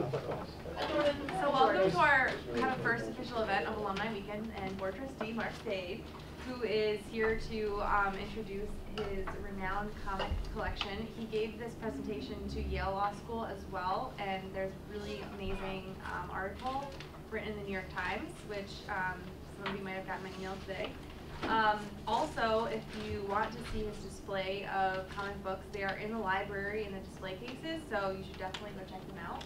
So welcome to our kind of first official event of Alumni Weekend, and board trustee Mark Zaid, who is here to um, introduce his renowned comic collection. He gave this presentation to Yale Law School as well, and there's really amazing um, article written in the New York Times, which um, some of you might have gotten my email today. Um, also, if you want to see his display of comic books, they are in the library in the display cases, so you should definitely go check them out.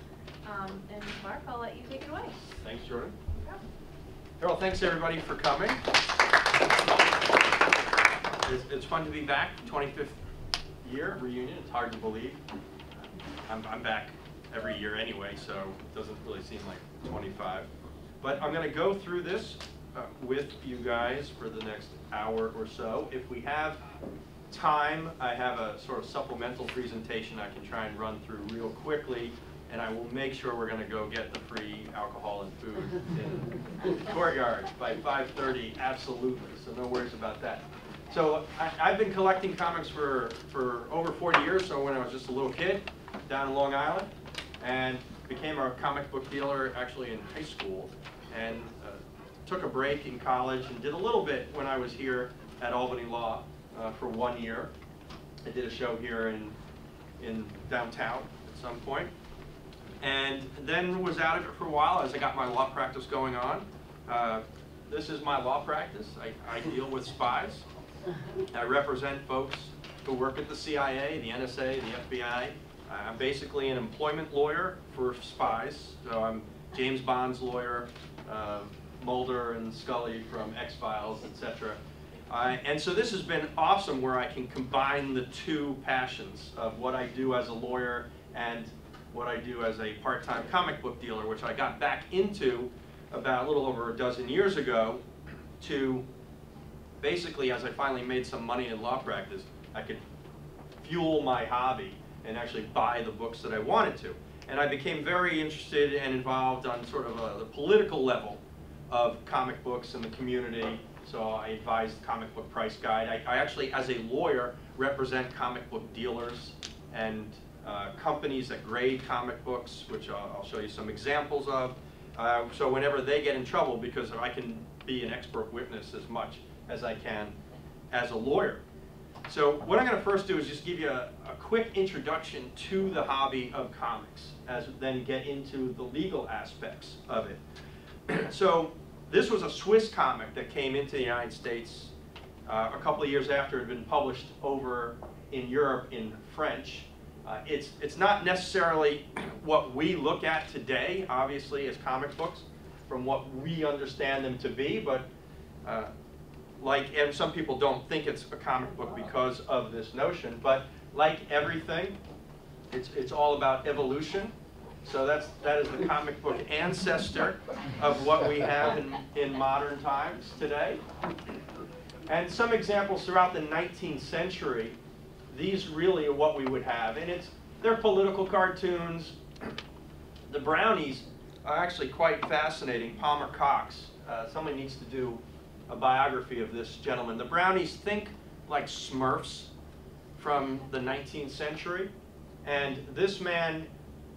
Um, and Mark, I'll let you take it away. Thanks, Jordan. Yeah. Harold, thanks everybody for coming. It's, it's fun to be back, 25th year reunion. It's hard to believe. I'm, I'm back every year anyway, so it doesn't really seem like 25. But I'm going to go through this uh, with you guys for the next hour or so. If we have time, I have a sort of supplemental presentation I can try and run through real quickly, and I will make sure we're going to go get the free alcohol and food in the courtyard by 5:30, absolutely, so no worries about that. So I, I've been collecting comics for, for over 40 years, so when I was just a little kid down in Long Island, and became a comic book dealer actually in high school, and uh, took a break in college and did a little bit when I was here at Albany Law uh, for one year. I did a show here in, in downtown at some point. And then was out of it for a while as I got my law practice going on. Uh, this is my law practice. I, I deal with spies. I represent folks who work at the CIA, the NSA, the FBI. I'm basically an employment lawyer for spies. So I'm James Bond's lawyer, uh, Mulder and Scully from X-Files, etc. Uh, and so this has been awesome where I can combine the two passions of what I do as a lawyer and what I do as a part-time comic book dealer, which I got back into about a little over a dozen years ago to basically, as I finally made some money in law practice, I could fuel my hobby and actually buy the books that I wanted to. And I became very interested and involved on sort of a, the political level of comic books in the community. So I advised the Comic Book Price Guide. I, I actually, as a lawyer, represent comic book dealers and uh, companies that grade comic books, which I'll, I'll show you some examples of. Uh, so whenever they get in trouble, because I can be an expert witness as much as I can as a lawyer. So what I'm going to first do is just give you a, a, quick introduction to the hobby of comics, as then get into the legal aspects of it. so this was a Swiss comic that came into the United States uh, a couple of years after it had been published over in Europe in French. Uh, it's, it's not necessarily what we look at today, obviously, as comic books, from what we understand them to be, but uh, like, and some people don't think it's a comic book because of this notion, but like everything, it's, it's all about evolution. So that's, that is the comic book ancestor of what we have in, in modern times today. And some examples throughout the 19th century, these really are what we would have. And it's, they're political cartoons. The brownies are actually quite fascinating. Palmer Cox, uh, somebody needs to do a biography of this gentleman. The Brownies think like Smurfs from the 19th century, and this man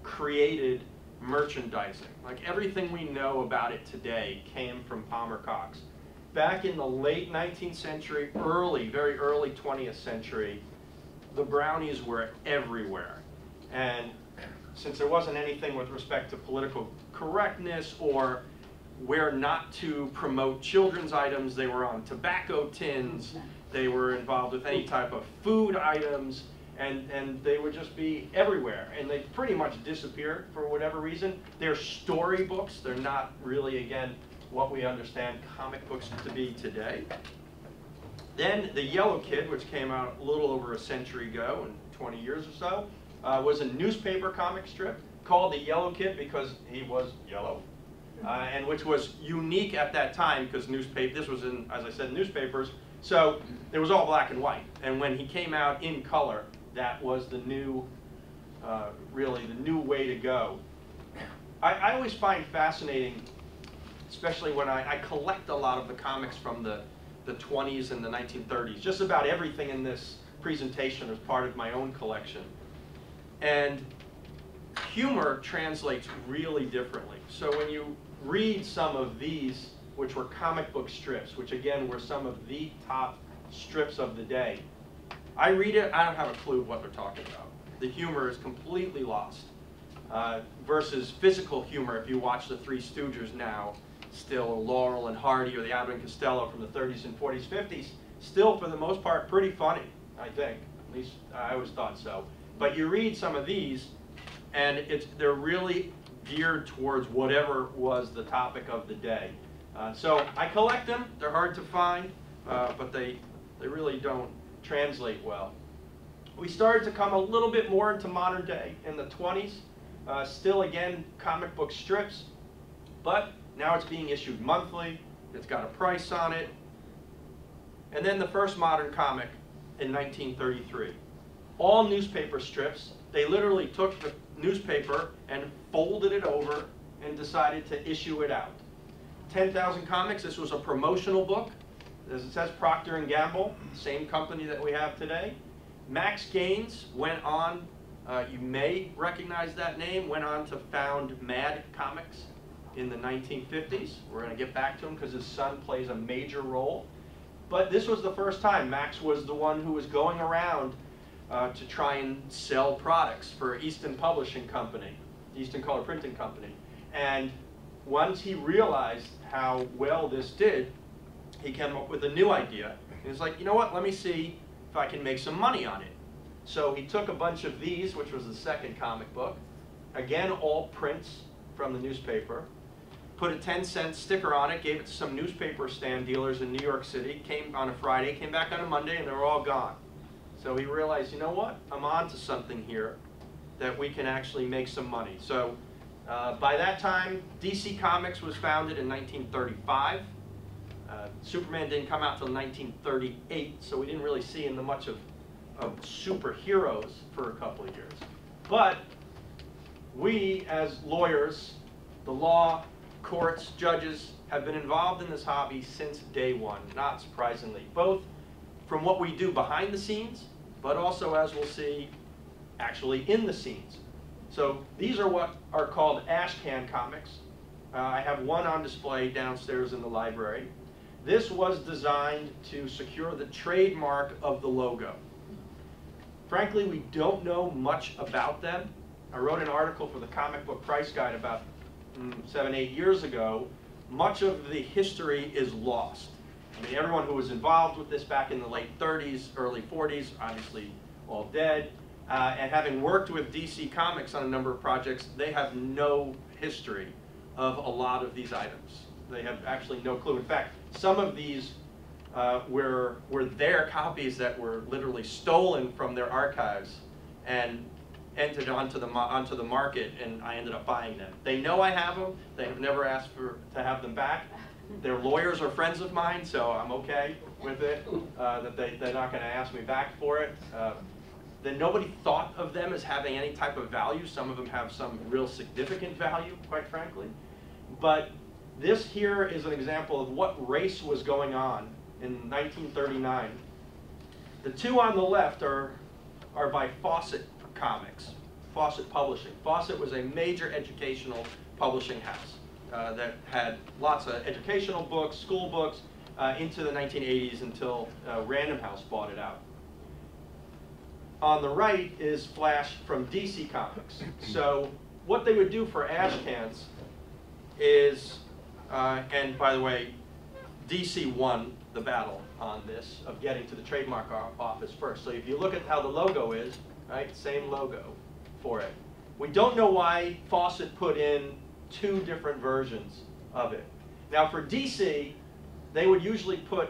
created merchandising. Like everything we know about it today came from Palmer Cox. Back in the late 19th century, early, very early 20th century, the brownies were everywhere. And since there wasn't anything with respect to political correctness or where not to promote children's items. They were on tobacco tins. They were involved with any type of food items. And, and they would just be everywhere. And they pretty much disappeared for whatever reason. They're storybooks. They're not really, again, what we understand comic books to be today. Then The Yellow Kid, which came out a little over a century ago, and 20 years or so, uh, was a newspaper comic strip called The Yellow Kid because he was yellow uh, and which was unique at that time because newspaper. This was in, as I said, newspapers. So it was all black and white. And when he came out in color, that was the new, uh, really the new way to go. I, I always find fascinating, especially when I, I collect a lot of the comics from the the 20s and the 1930s. Just about everything in this presentation is part of my own collection. And humor translates really differently. So when you read some of these, which were comic book strips, which again were some of the top strips of the day, I read it, I don't have a clue what they're talking about. The humor is completely lost. Uh, versus physical humor, if you watch the Three Stooges now, still Laurel and Hardy or the Abbott Costello from the 30s and 40s, 50s, still for the most part pretty funny, I think. At least I always thought so. But you read some of these, and it's they're really geared towards whatever was the topic of the day. Uh, so I collect them. They're hard to find, uh, but they they really don't translate well. We started to come a little bit more into modern day in the 20s. Uh, still, again, comic book strips, but now it's being issued monthly. It's got a price on it. And then the first modern comic in 1933. All newspaper strips. They literally took the newspaper and folded it over and decided to issue it out. 10,000 Comics, this was a promotional book. As it says, Procter & Gamble, same company that we have today. Max Gaines went on, uh, you may recognize that name, went on to found Mad Comics in the 1950s. We're going to get back to him because his son plays a major role. But this was the first time Max was the one who was going around uh, to try and sell products for Eastern Publishing Company, Eastern Color Printing Company. And once he realized how well this did, he came up with a new idea. He was like, you know what, let me see if I can make some money on it. So he took a bunch of these, which was the second comic book, again, all prints from the newspaper, put a 10 cent sticker on it, gave it to some newspaper stand dealers in New York City, came on a Friday, came back on a Monday, and they were all gone. So he realized, you know what, I'm on to something here that we can actually make some money. So uh, by that time, DC Comics was founded in 1935. Uh, Superman didn't come out until 1938, so we didn't really see in the much of, of superheroes for a couple of years. But we, as lawyers, the law, courts, judges, have been involved in this hobby since day one, not surprisingly, both from what we do behind the scenes, but also, as we'll see, actually in the scenes. So these are what are called ashcan comics. Uh, I have one on display downstairs in the library. This was designed to secure the trademark of the logo. Frankly, we don't know much about them. I wrote an article for the Comic Book Price Guide about seven, eight years ago. Much of the history is lost. I mean, everyone who was involved with this back in the late 30s, early 40s, obviously all dead. Uh, and having worked with DC Comics on a number of projects, they have no history of a lot of these items. They have actually no clue. In fact, some of these uh, were, were their copies that were literally stolen from their archives and entered onto the, onto the market, and I ended up buying them. They know I have them. They have never asked for, to have them back. Their lawyers are friends of mine, so I'm okay with it, uh, that they, they're not going to ask me back for it. Uh, then nobody thought of them as having any type of value. Some of them have some real significant value, quite frankly. But this here is an example of what race was going on in 1939. The two on the left are, are by Fawcett Comics, Fawcett Publishing. Fawcett was a major educational publishing house. Uh, that had lots of educational books, school books, uh, into the 1980s until uh, Random House bought it out. On the right is Flash from DC Comics. So what they would do for Ashcans is, uh, and by the way, DC won the battle on this of getting to the trademark office first. So if you look at how the logo is, right, same logo for it. We don't know why Fawcett put in two different versions of it. Now for DC, they would usually put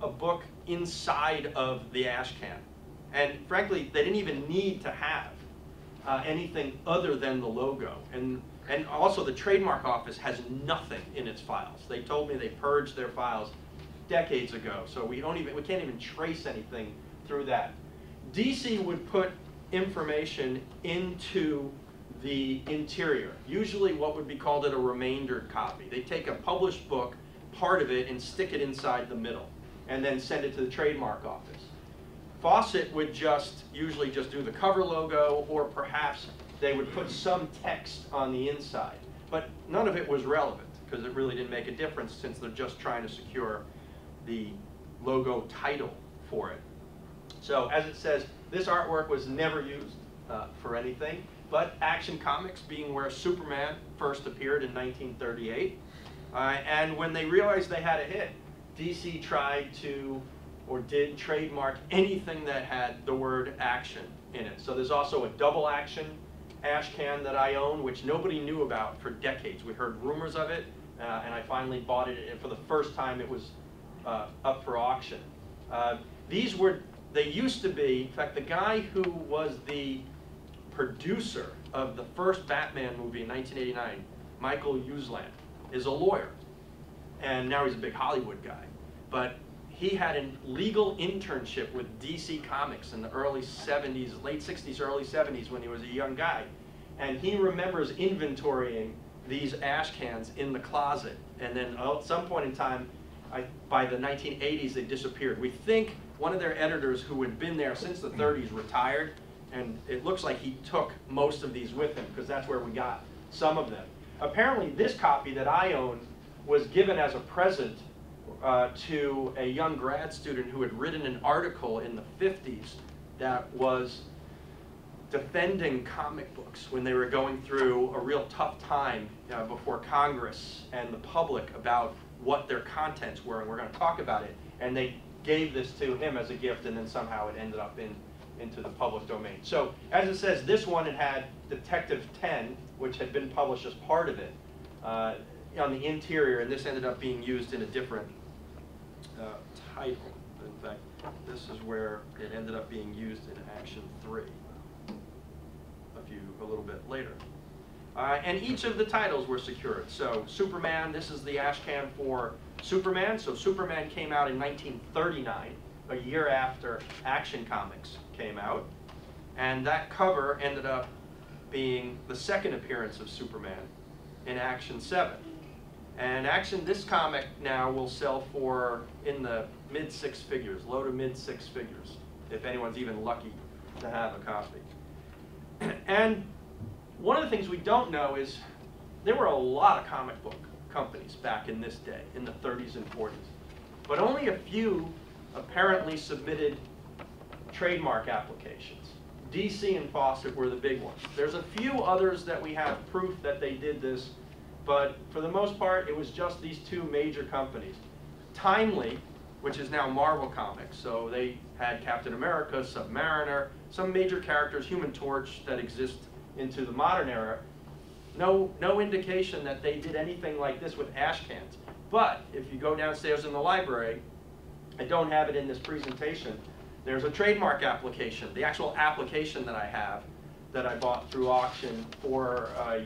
a book inside of the ash can. And frankly, they didn't even need to have uh, anything other than the logo. And, and also the trademark office has nothing in its files. They told me they purged their files decades ago, so we, don't even, we can't even trace anything through that. DC would put information into the interior, usually what would be called it a remaindered copy. They take a published book, part of it, and stick it inside the middle, and then send it to the trademark office. Fawcett would just usually just do the cover logo or perhaps they would put some text on the inside. But none of it was relevant, because it really didn't make a difference since they're just trying to secure the logo title for it. So as it says, this artwork was never used uh, for anything, but Action Comics being where Superman first appeared in 1938. Uh, and when they realized they had a hit, DC tried to, or did trademark anything that had the word action in it. So there's also a double action ash can that I own, which nobody knew about for decades. We heard rumors of it, uh, and I finally bought it, and for the first time it was uh, up for auction. Uh, these were, they used to be, in fact, the guy who was the producer of the first Batman movie in 1989, Michael Uslan, is a lawyer. And now he's a big Hollywood guy. But he had a legal internship with DC Comics in the early 70s, late 60s, early 70s when he was a young guy. And he remembers inventorying these ash cans in the closet. And then oh, at some point in time, I, by the 1980s, they disappeared. We think one of their editors who had been there since the 30s retired, and it looks like he took most of these with him because that's where we got some of them. Apparently, this copy that I own was given as a present uh, to a young grad student who had written an article in the 50s that was defending comic books when they were going through a real tough time uh, before Congress and the public about what their contents were, and we're going to talk about it. And they gave this to him as a gift, and then somehow it ended up in into the public domain. So as it says, this one it had Detective 10, which had been published as part of it, uh, on the interior, and this ended up being used in a different uh, title. In fact, this is where it ended up being used in Action 3 a few, a little bit later. Uh, and each of the titles were secured. So Superman, this is the ash can for Superman. So Superman came out in 1939, a year after Action Comics came out. And that cover ended up being the second appearance of Superman in Action 7. And Action, this comic now will sell for in the mid six figures, low to mid six figures, if anyone's even lucky to have a copy. And one of the things we don't know is there were a lot of comic book companies back in this day, in the 30s and 40s. But only a few apparently submitted trademark applications. DC and Fawcett were the big ones. There's a few others that we have proof that they did this, but for the most part, it was just these two major companies. Timely, which is now Marvel Comics, so they had Captain America, Submariner, some major characters, Human Torch, that exist into the modern era. No, no indication that they did anything like this with ash cans. But if you go downstairs in the library, I don't have it in this presentation, there's a trademark application, the actual application that I have that I bought through auction for uh,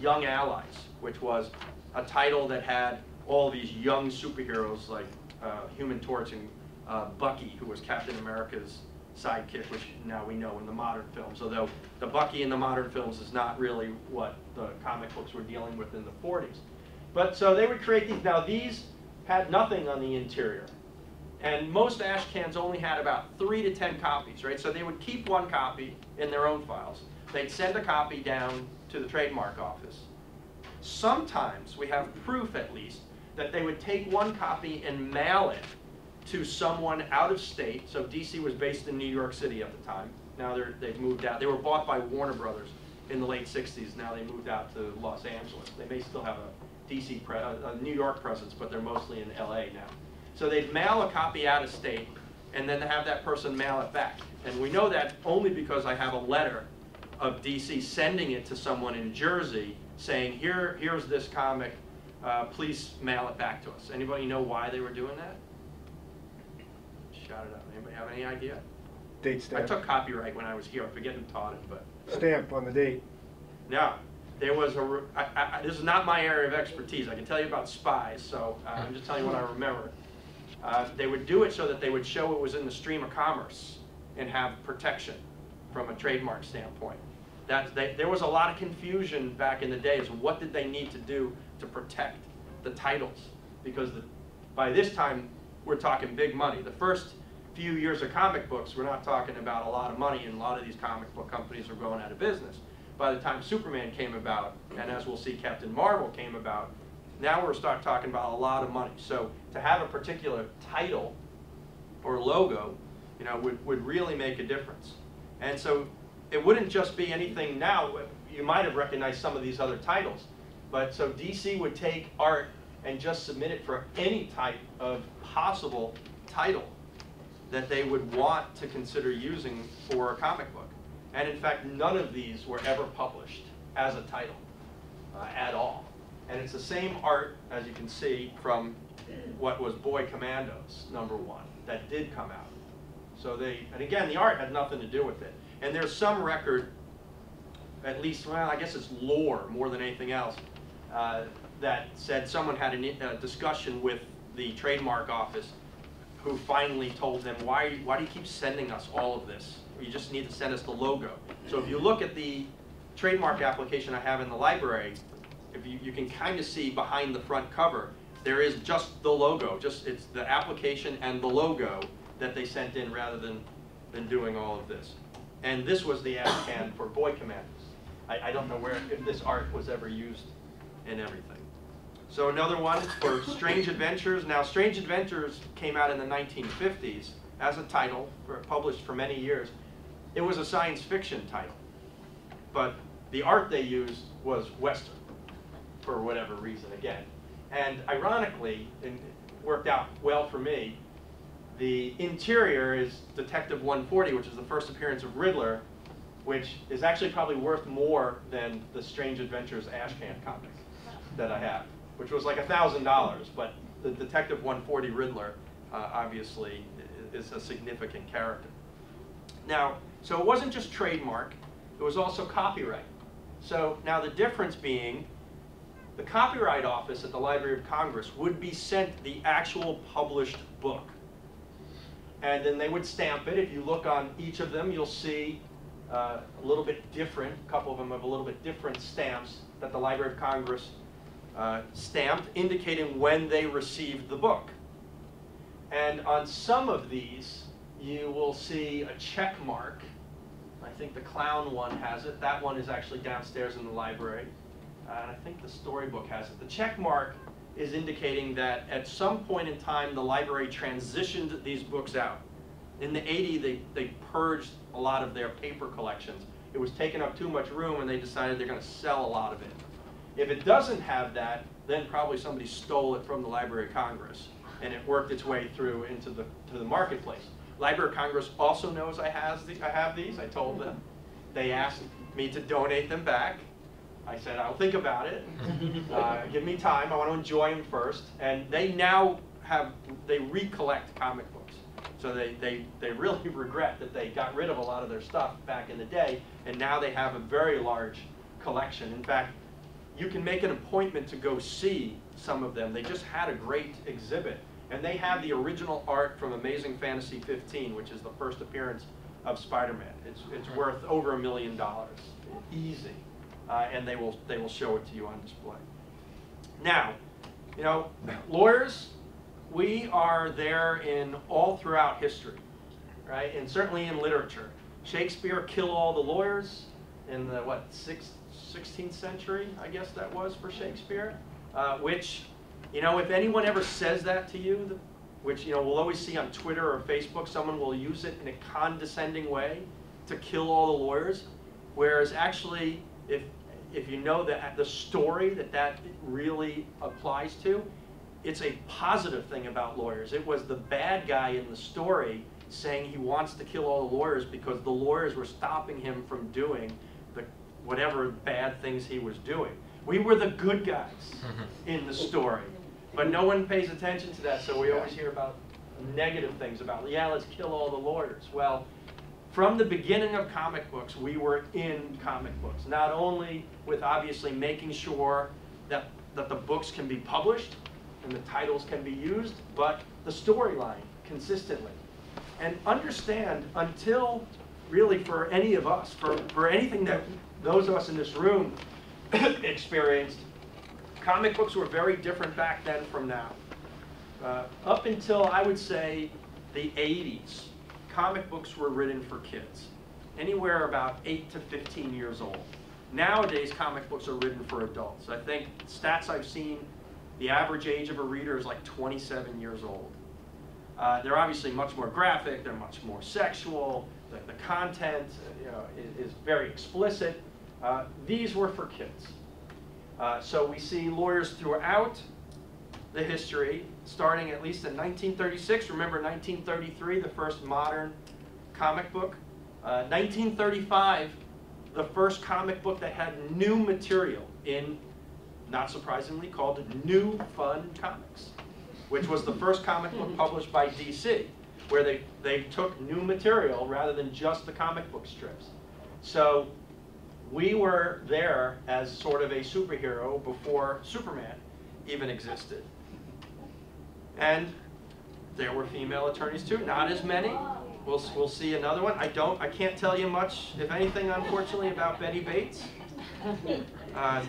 Young Allies, which was a title that had all these young superheroes like uh, Human Torch and uh, Bucky, who was Captain America's sidekick, which now we know in the modern films, although the Bucky in the modern films is not really what the comic books were dealing with in the 40s. But so they would create these. Now these had nothing on the interior. And most ash cans only had about three to 10 copies, right? So they would keep one copy in their own files. They'd send a copy down to the trademark office. Sometimes, we have proof at least, that they would take one copy and mail it to someone out of state. So DC was based in New York City at the time. Now they're, they've moved out. They were bought by Warner Brothers in the late 60s. Now they moved out to Los Angeles. They may still have a DC, pre a New York presence, but they're mostly in LA now. So they'd mail a copy out of state and then have that person mail it back. And we know that only because I have a letter of DC sending it to someone in Jersey saying, here, here's this comic, uh, please mail it back to us. Anybody know why they were doing that? Shout it out. Anybody have any idea? Date stamp. I took copyright when I was here. I forget who taught it, but Stamp on the date. no. There was a, I, I, I- this is not my area of expertise. I can tell you about spies, so uh, I'm just telling you what I remember. Uh, They would do it so that they would show it was in the stream of commerce and have protection from a trademark standpoint. That, they, there was a lot of confusion back in the day as to what did they need to do to protect the titles? Because the, by this time, we're talking big money. The first few years of comic books, we're not talking about a lot of money, and a lot of these comic book companies are going out of business. by the time Superman came about, and as we'll see, Captain Marvel came about, now we're start talking about a lot of money. So to have a particular title or logo, you know, would, would really make a difference. And so it wouldn't just be anything now, you might have recognized some of these other titles, but so DC would take art and just submit it for any type of possible title that they would want to consider using for a comic book. And in fact, none of these were ever published as a title uh, at all. And it's the same art, as you can see, from what was Boy Commandos, number one, that did come out. So they, and again, the art had nothing to do with it. And there's some record, at least, well, I guess it's lore more than anything else, uh, that said someone had a discussion with the trademark office who finally told them, why, why do you keep sending us all of this? You just need to send us the logo. So if you look at the trademark application I have in the library, if you, you can kind of see behind the front cover, there is just the logo, just it's the application and the logo that they sent in rather than, than doing all of this. And this was the ash can for Boy Commandos. I, I don't know where, if this art was ever used in everything. So another one for Strange Adventures. Now, Strange Adventures came out in the 1950s as a title, for, published for many years. It was a science fiction title, but the art they used was Western, for whatever reason, again. And ironically, and it worked out well for me, the interior is Detective 140, which is the first appearance of Riddler, which is actually probably worth more than the Strange Adventures Ashcan comic that I have which was like a $1,000, but the Detective 140 Riddler uh, obviously is a significant character. Now, so it wasn't just trademark, it was also copyright. So now the difference being, the Copyright Office at the Library of Congress would be sent the actual published book. And then they would stamp it. If you look on each of them, you'll see uh, a little bit different, a couple of them have a little bit different stamps that the Library of Congress uh, stamped indicating when they received the book. And on some of these, you will see a check mark. I think the clown one has it. That one is actually downstairs in the library. Uh, and I think the storybook has it. The check mark is indicating that at some point in time, the library transitioned these books out. In the 80s, they, they purged a lot of their paper collections. It was taking up too much room, and they decided they're going to sell a lot of it. If it doesn't have that, then probably somebody stole it from the Library of Congress and it worked its way through into the, to the marketplace. Library of Congress also knows I, has the, I have these, I told them. They asked me to donate them back. I said, I'll think about it. Uh, give me time, I want to enjoy them first. And they now have, they recollect comic books. So they, they, they really regret that they got rid of a lot of their stuff back in the day, and now they have a very large collection. In fact, you can make an appointment to go see some of them. They just had a great exhibit. And they have the original art from Amazing Fantasy 15, which is the first appearance of Spider-Man. It's, it's worth over a million dollars, easy. Uh, and they will, they will show it to you on display. Now, you know, lawyers, we are there in all throughout history, right? And certainly in literature. Shakespeare killed all the lawyers in the, what, sixth, 16th century, I guess that was for Shakespeare, uh, which, you know, if anyone ever says that to you, which, you know, we'll always see on Twitter or Facebook, someone will use it in a condescending way to kill all the lawyers, whereas actually, if, if you know that the story that that really applies to, it's a positive thing about lawyers. It was the bad guy in the story saying he wants to kill all the lawyers because the lawyers were stopping him from doing whatever bad things he was doing. We were the good guys mm-hmm. in the story. But no one pays attention to that, so we always hear about negative things about, yeah, let's kill all the lawyers. Well, from the beginning of comic books, we were in comic books. Not only with obviously making sure that, that the books can be published and the titles can be used, but the storyline consistently. And understand until really for any of us, for, for anything that those of us in this room experienced, comic books were very different back then from now. Uh, up until, I would say, the 80s, comic books were written for kids, anywhere about 8 to 15 years old. nowadays comic books are written for adults. I think stats I've seen, the average age of a reader is like 27 years old. Uh, they're obviously much more graphic, they're much more sexual, the, the content you know, is, is very explicit. Uh, these were for kids. Uh, so we see lawyers throughout the history, starting at least in 1936. Remember 1933, the first modern comic book. Uh, 1935, the first comic book that had new material in, not surprisingly, called New Fun Comics, which was the first comic book published by DC, where they, they took new material rather than just the comic book strips. So we were there as sort of a superhero before Superman even existed. And there were female attorneys too, not as many. We'll, we'll see another one. I don't, I can't tell you much, if anything, unfortunately, about Betty Bates. Uh,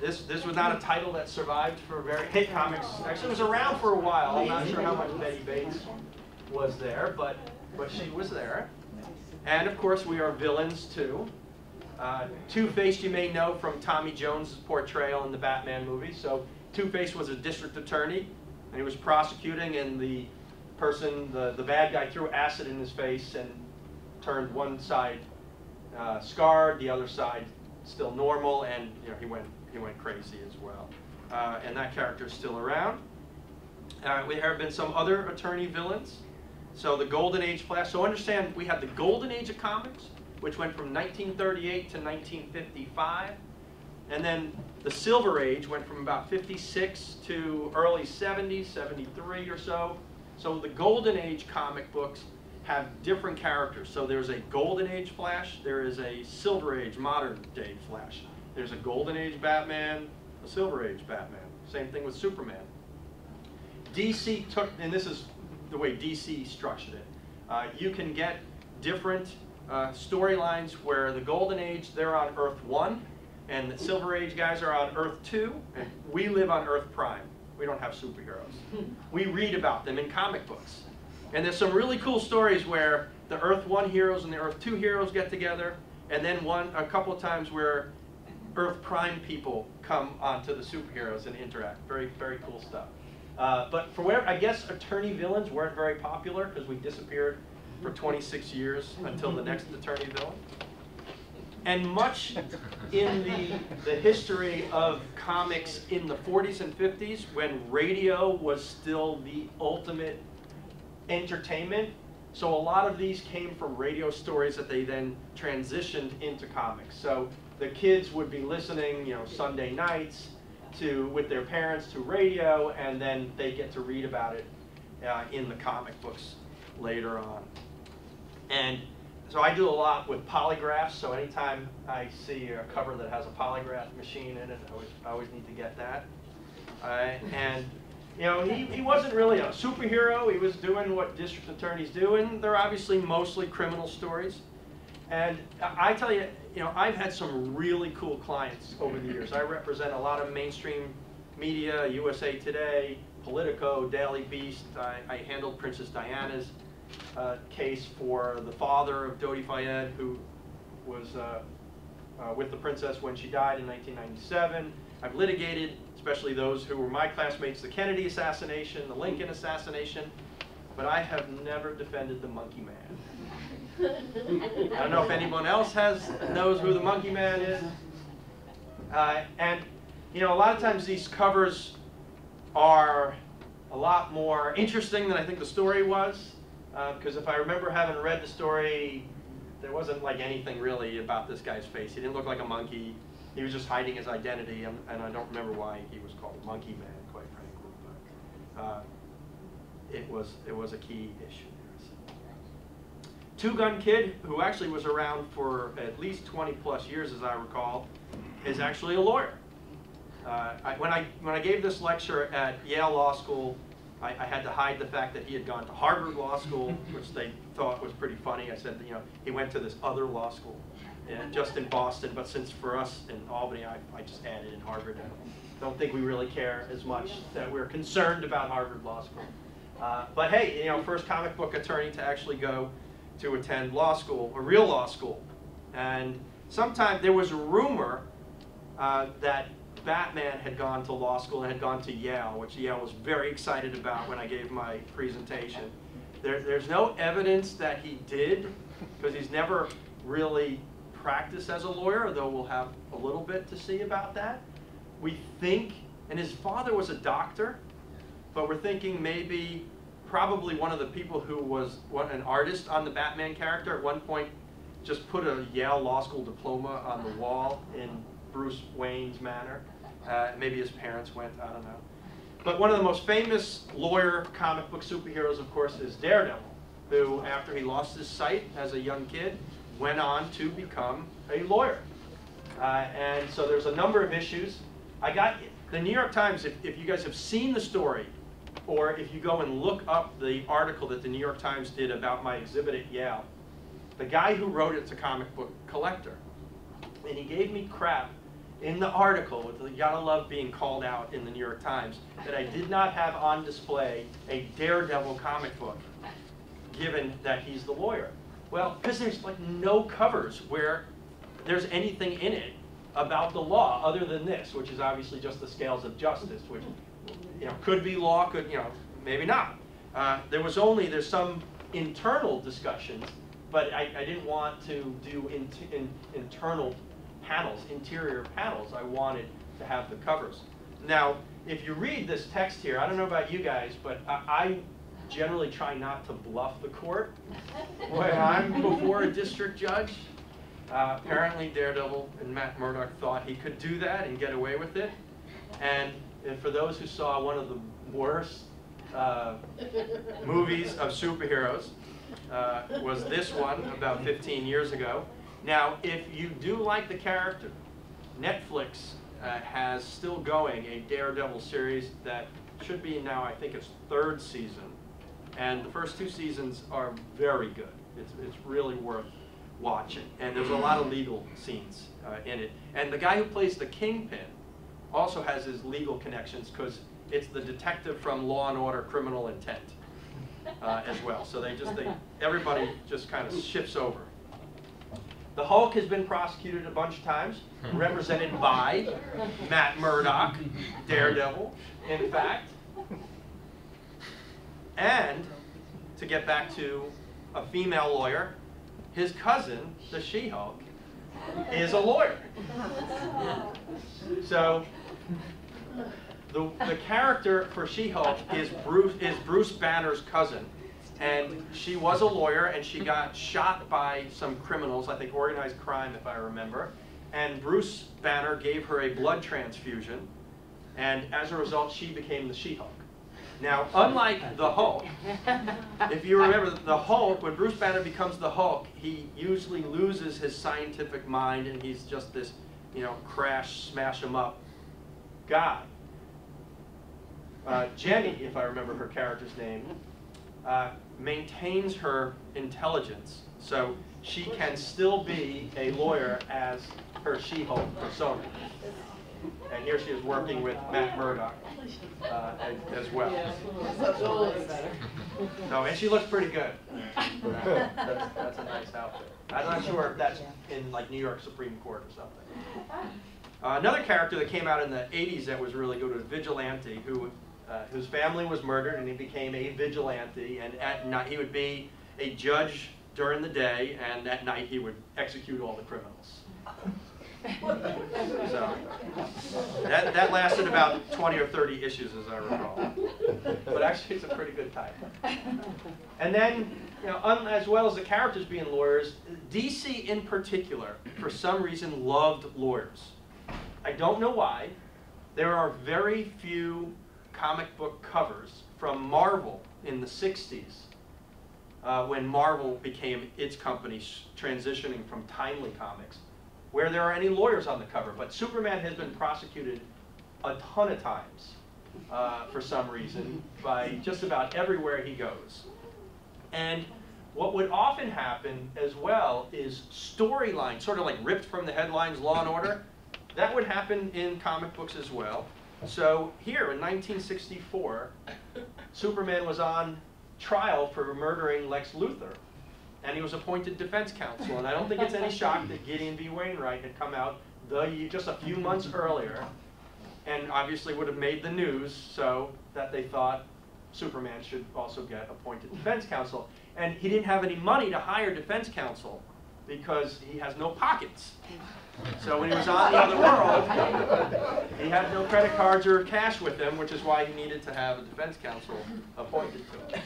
this, this was not a title that survived for very, hit comics, actually it was around for a while. I'm not sure how much Betty Bates was there, but, but she was there. And of course, we are villains too. Uh, Two-Face you may know from Tommy Jones' portrayal in the Batman movie. So Two-Face was a district attorney, and he was prosecuting, and the person, the, the bad guy, threw acid in his face and turned one side uh, scarred, the other side still normal, and you know he went he went crazy as well. Uh, and that character is still around. Uh, there have been some other attorney villains. So the Golden Age Flash. So understand, we had the Golden Age of comics, which went from 1938 to 1955. And then the Silver Age went from about 56 to early 70s, 73 or so. So the Golden Age comic books have different characters. So there's a Golden Age Flash, there is a Silver Age modern day Flash. There's a Golden Age Batman, a Silver Age Batman. Same thing with Superman. DC took, and this is the way DC structured it. Uh, you can get different uh, storylines where the Golden Age, they're on Earth 1, and the Silver Age guys are on Earth 2, and we live on Earth Prime. We don't have superheroes. We read about them in comic books. And there's some really cool stories where the Earth 1 heroes and the Earth 2 heroes get together, and then one a couple of times where Earth Prime people come onto the superheroes and interact. Very, very cool stuff. Uh, but for whatever, I guess attorney villains weren't very popular because we disappeared for 26 years until the next attorney bill. And much in the, the history of comics in the 40s and 50s, when radio was still the ultimate entertainment, so a lot of these came from radio stories that they then transitioned into comics. So the kids would be listening, you know, Sunday nights to with their parents to radio, and then they get to read about it uh, in the comic books later on. And so I do a lot with polygraphs. So anytime I see a cover that has a polygraph machine in it, I always, I always need to get that. Uh, and you know, he, he wasn't really a superhero. He was doing what district attorneys do, and they're obviously mostly criminal stories. And I tell you, you know, I've had some really cool clients over the years. I represent a lot of mainstream media, USA Today, Politico, Daily Beast. I, I handled Princess Diana's uh, case for the father of Dodi Fayed, who was uh, uh, with the princess when she died in 1997. I've litigated, especially those who were my classmates, the Kennedy assassination, the Lincoln assassination, but I have never defended the Monkey Man. I don't know if anyone else has knows who the Monkey Man is. Uh, and you know, a lot of times these covers are a lot more interesting than I think the story was. Because uh, if I remember having read the story, there wasn't like anything really about this guy's face. He didn't look like a monkey. He was just hiding his identity, and, and I don't remember why he was called Monkey Man, quite frankly. But uh, it was it was a key issue. Two Gun Kid, who actually was around for at least 20 plus years, as I recall, is actually a lawyer. Uh, I, when, I, when I gave this lecture at Yale Law School, I, I, had to hide the fact that he had gone to Harvard Law School, which they thought was pretty funny. I said, that, you know, he went to this other law school, and just in Boston. But since for us in Albany, I, I just added in Harvard. I don't think we really care as much that we're concerned about Harvard Law School. Uh, but hey, you know, first comic book attorney to actually go to attend law school, a real law school. And sometime there was a rumor uh, that Batman had gone to law school and had gone to Yale, which Yale was very excited about when I gave my presentation. There, there's no evidence that he did, because he's never really practiced as a lawyer, though we'll have a little bit to see about that. We think, and his father was a doctor, but we're thinking maybe probably one of the people who was what, an artist on the Batman character at one point just put a Yale Law School diploma on the wall in Bruce Wayne's manor. Uh, maybe his parents went, I don't know. But one of the most famous lawyer comic book superheroes, of course, is Daredevil, who, after he lost his sight as a young kid, went on to become a lawyer. Uh, and so there's a number of issues. I got the New York Times, if, if you guys have seen the story, or if you go and look up the article that the New York Times did about my exhibit at Yale, the guy who wrote it's a comic book collector. And he gave me crap in the article, you gotta love being called out in the New York Times, that I did not have on display a Daredevil comic book, given that he's the lawyer. Well, because there's like no covers where there's anything in it about the law other than this, which is obviously just the scales of justice, which you know could be law, could you know maybe not. Uh, there was only there's some internal discussions, but I, I didn't want to do in, in, internal panels, interior panels. I wanted to have the covers. Now, if you read this text here, I don't know about you guys, but I, I generally try not to bluff the court when I'm before a district judge. Uh, apparently Daredevil and Matt Murdock thought he could do that and get away with it. And, and for those who saw one of the worst uh, movies of superheroes, uh, was this one about 15 years ago. Now, if you do like the character, Netflix uh, has still going a Daredevil series that should be now, I think it's third season. And the first two seasons are very good. It's, it's really worth watching. And there's a lot of legal scenes uh, in it. And the guy who plays the Kingpin also has his legal connections because it's the detective from Law and Order Criminal Intent uh, as well. So they just, they, everybody just kind of shifts over. The Hulk has been prosecuted a bunch of times, hmm. represented by Matt Murdock, Daredevil, in fact. And to get back to a female lawyer, his cousin, the She-Hulk, is a lawyer. So the, the character for She-Hulk is Bruce, is Bruce Banner's cousin, and she was a lawyer, and she got shot by some criminals, I think organized crime, if I remember. And Bruce Banner gave her a blood transfusion, and as a result, she became the She-Hulk. Now, unlike the Hulk, if you remember, the Hulk, when Bruce Banner becomes the Hulk, he usually loses his scientific mind, and he's just this, you know, crash, smash him up guy. Uh, Jenny, if I remember her character's name, uh, maintains her intelligence. So she can still be a lawyer as her She-Hulk persona. And here she is working with Matt Murdock uh, as, as, well. No, and she looks pretty good. That's, that's, a nice outfit. I'm not sure if that's in like New York Supreme Court or something. Uh, another character that came out in the 80s that was really good was Vigilante, who uh, whose family was murdered, and he became a vigilante. And at night, he would be a judge during the day, and at night he would execute all the criminals. so that, that lasted about 20 or 30 issues, as I recall. But actually, it's a pretty good title. And then, you know, as well as the characters being lawyers, DC in particular, for some reason, loved lawyers. I don't know why. There are very few comic book covers from Marvel in the 60s uh, when Marvel became its company transitioning from Timely Comics, where there are any lawyers on the cover. But Superman has been prosecuted a ton of times uh, for some reason by just about everywhere he goes. And what would often happen as well is storylines, sort of like ripped from the headlines, Law and Order. That would happen in comic books as well. So here in 1964, Superman was on trial for murdering Lex Luthor. and he was appointed defense counsel. And I don't think it's any shock that Gideon v. Wainwright had come out the, just a few months earlier, and obviously would have made the news so that they thought Superman should also get appointed defense counsel. And he didn't have any money to hire defense counsel because he has no pockets. So when he was on the other world, he had no credit cards or cash with him, which is why he needed to have a defense counsel appointed to him.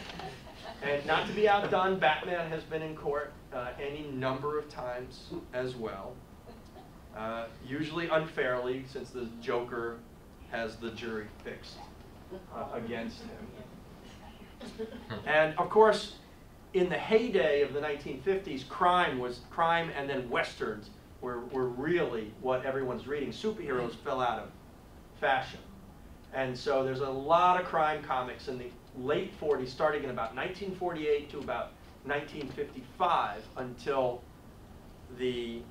And not to be outdone, Batman has been in court uh, any number of times as well. Uh, usually unfairly, since the Joker has the jury fixed uh, against him. And of course, in the heyday of the 1950s, crime was crime and then westerns were, were really what everyone's reading. Superheroes fell out of fashion. And so there's a lot of crime comics in the late 40s, starting in about 1948 to about 1955, until the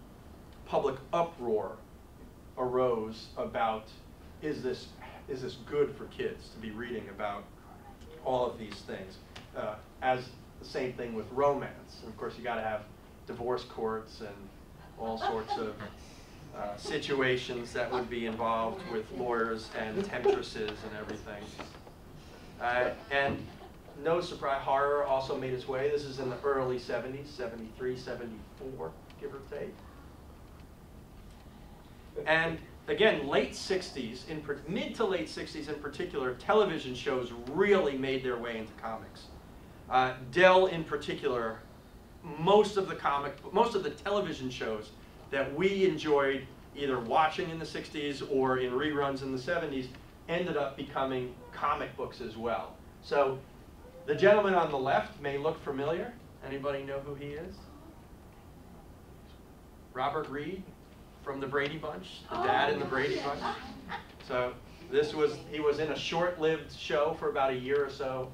public uproar arose about is this is this good for kids to be reading about all of these things? Uh, as the same thing with romance. And of course, you got to have divorce courts and all sorts of uh, situations that would be involved with lawyers and temptresses and everything. Uh, and no surprise, horror also made its way. This is in the early 70s, 73, 74, give or take. And again, late 60s, in mid to late 60s in particular, television shows really made their way into comics. Uh, Dell in particular, most of the comic, most of the television shows that we enjoyed either watching in the 60s or in reruns in the 70s ended up becoming comic books as well. So the gentleman on the left may look familiar. Anybody know who he is? Robert Reed from the Brady Bunch, the dad in the Brady Bunch. So this was, he was in a short-lived show for about a year or so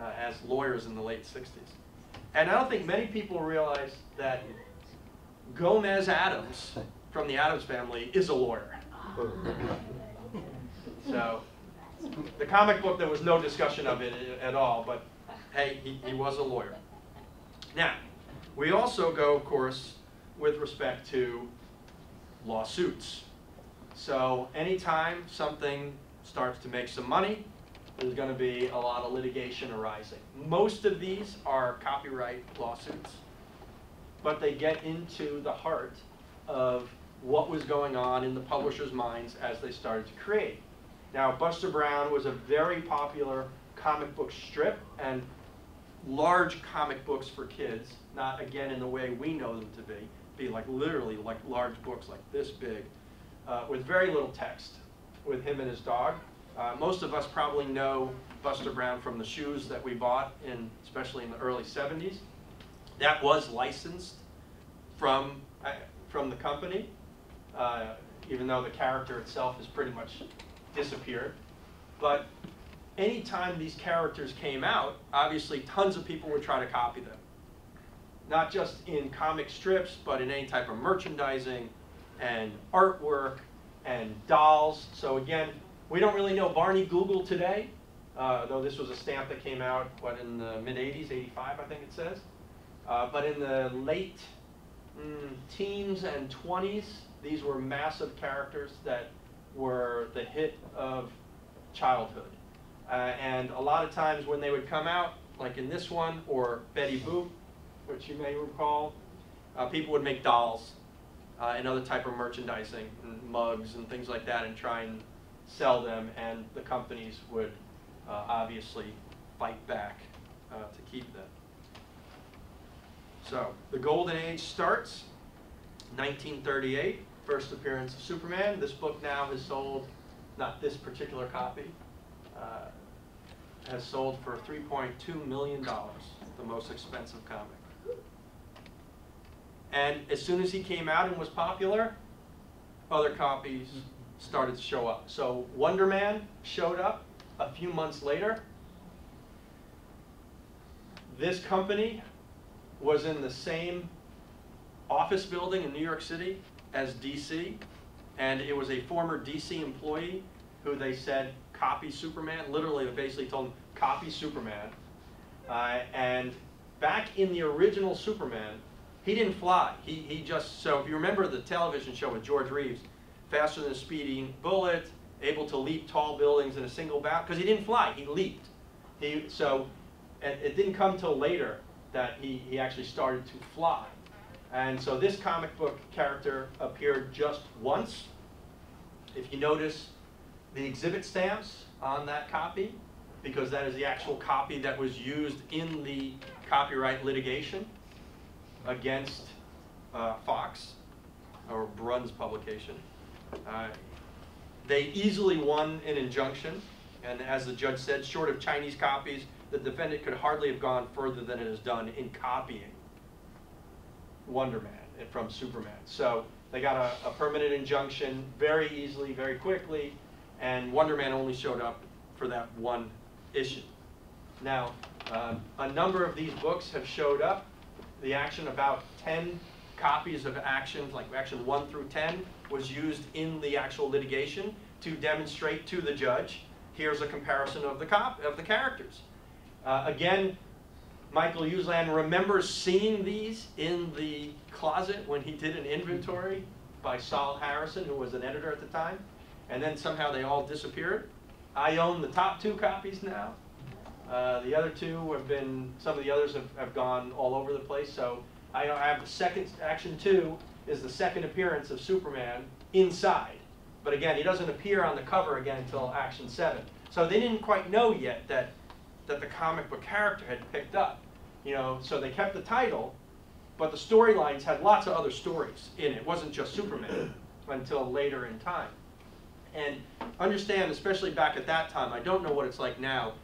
uh, as lawyers in the late 60s. And I don't think many people realize that Gomez Addams from the Addams family is a lawyer. So the comic book, there was no discussion of it at all, but hey, he, he was a lawyer. Now, we also go, of course, with respect to lawsuits. So anytime something starts to make some money, there's going to be a lot of litigation arising. Most of these are copyright lawsuits, but they get into the heart of what was going on in the publishers' minds as they started to create. Now, Buster Brown was a very popular comic book strip and large comic books for kids, not again in the way we know them to be, be like literally like large books like this big, uh, with very little text, with him and his dog. Uh, most of us probably know Buster Brown from the shoes that we bought, in, especially in the early 70s. That was licensed from, uh, from the company, uh, even though the character itself has pretty much disappeared. But anytime these characters came out, obviously tons of people would try to copy them. Not just in comic strips, but in any type of merchandising and artwork and dolls. So again, we don't really know Barney Google today, uh, though this was a stamp that came out, what, in the mid-80s, 85 I think it says. Uh, but in the late mm, teens and 20s, these were massive characters that were the hit of childhood. Uh, and a lot of times when they would come out, like in this one, or Betty Boop, which you may recall, uh, people would make dolls uh, and other type of merchandising, and mugs and things like that, and try and sell them, and the companies would uh, obviously fight back uh, to keep them. So the golden age starts 1938, first appearance of Superman. This book now has sold, not this particular copy, uh, has sold for $3.2 million, the most expensive comic. And as soon as he came out and was popular, other copies started to show up. So Wonder Man showed up a few months later. This company was in the same office building in New York City as DC, and it was a former DC employee who they said copy Superman. Literally, they basically told him copy Superman, uh, and back in the original Superman, he didn't fly. He, he just, so if you remember the television show with George Reeves, faster than a speeding bullet, able to leap tall buildings in a single bound, because he didn't fly, he leaped. He, so it, it didn't come till later that he, he actually started to fly. And so this comic book character appeared just once. If you notice the exhibit stamps on that copy, because that is the actual copy that was used in the copyright litigation against uh, Fox, or Bruns publication. Uh, they easily won an injunction, and as the judge said, short of Chinese copies, the defendant could hardly have gone further than it has done in copying Wonder Man from Superman. So they got a, a permanent injunction very easily, very quickly, and Wonder Man only showed up for that one issue. Now, um, a number of these books have showed up. The action, about 10 copies of actions, like action 1 through 10, was used in the actual litigation to demonstrate to the judge, here's a comparison of the, cop of the characters. Uh, again, Michael Uslan remembers seeing these in the closet when he did an inventory by Sol Harrison, who was an editor at the time, and then somehow they all disappeared. I own the top two copies now. Uh, the other two have been, some of the others have, have gone all over the place, so I, I have the second, action two is the second appearance of Superman inside. But again, he doesn't appear on the cover again until action seven. So they didn't quite know yet that that the comic book character had picked up. You know, so they kept the title, but the storylines had lots of other stories in it. It wasn't just Superman until later in time. And understand, especially back at that time, I don't know what it's like now,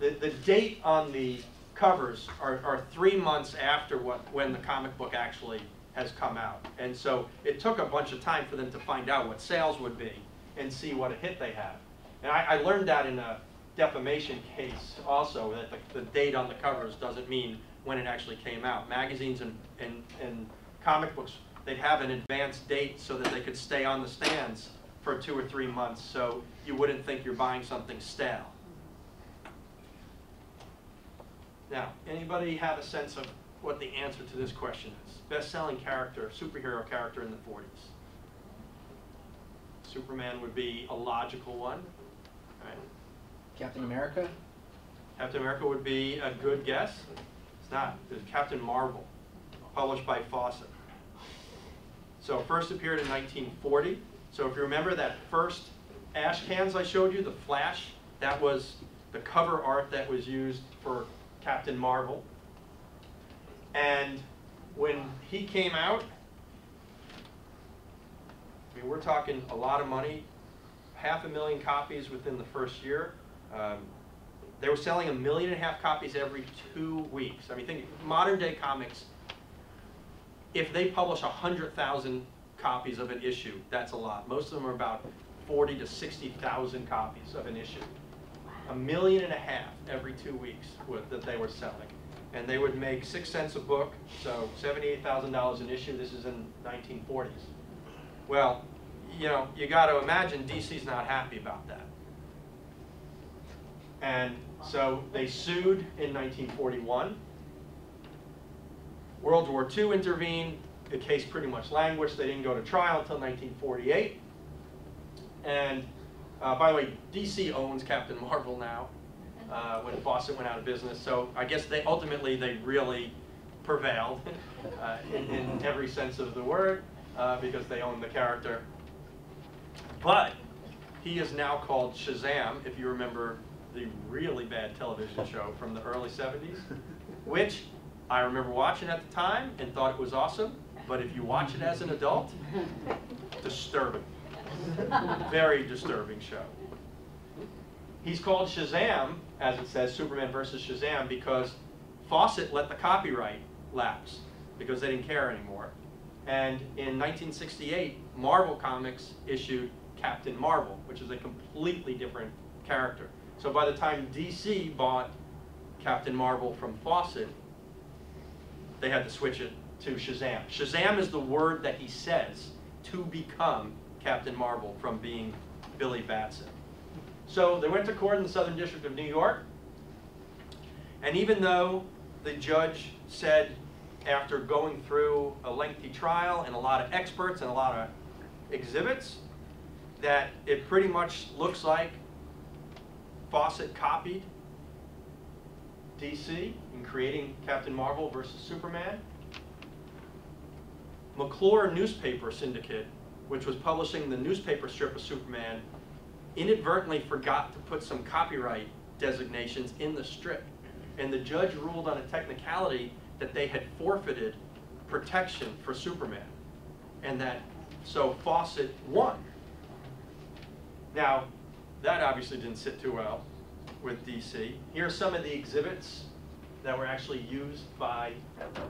the, the date on the covers are, are three months after what, when the comic book actually has come out. And so it took a bunch of time for them to find out what sales would be and see what a hit they have. And I, I learned that in a defamation case also, that the, the, date on the covers doesn't mean when it actually came out. Magazines and, and, and comic books, they'd have an advanced date so that they could stay on the stands for two or three months so you wouldn't think you're buying something stale. Now, anybody have a sense of what the answer to this question is? Best-selling character, superhero character in the 40s. Superman would be a logical one. Right? Captain America? Captain America would be a good guess. It's not. It's Captain Marvel, published by Fawcett. So first appeared in 1940. So if you remember that first ash cans I showed you, the Flash, that was the cover art that was used for Captain Marvel. And when he came out, I mean, we're talking a lot of money, half a million copies within the first year. Um, they were selling a million and a half copies every two weeks. I mean, think modern day comics, if they publish 100,000 copies of an issue, that's a lot. Most of them are about 40 to 60,000 copies of an issue. A million and a half every two weeks that they were selling. And they would make six cents a book, so $78,000 an issue. This is in 1940s. Well, you know, you got to imagine DC's not happy about that. And so they sued in 1941. World War II intervened. The case pretty much languished. They didn't go to trial until 1948. And uh, by the way, DC owns Captain Marvel now uh, when Fawcett went out of business. So I guess they ultimately they really prevailed uh, in, in, every sense of the word uh, because they own the character. But he is now called Shazam, if you remember the really bad television show from the early 70s, which I remember watching at the time and thought it was awesome, but if you watch it as an adult, disturbing. Very disturbing show. He's called Shazam, as it says, Superman versus Shazam, because Fawcett let the copyright lapse because they didn't care anymore. And in 1968, Marvel Comics issued Captain Marvel, which is a completely different character. So by the time DC bought Captain Marvel from Fawcett, they had to switch it to Shazam. Shazam is the word that he says to become Captain Marvel from being Billy Batson. So they went to court in the Southern District of New York, and even though the judge said, after going through a lengthy trial and a lot of experts and a lot of exhibits, that it pretty much looks like Fawcett copied DC in creating Captain Marvel versus Superman. McClure Newspaper Syndicate, which was publishing the newspaper strip of Superman, inadvertently forgot to put some copyright designations in the strip. And the judge ruled on a technicality that they had forfeited protection for Superman. And that, so Fawcett won. Now, that obviously didn't sit too well with DC. Here are some of the exhibits that were actually used by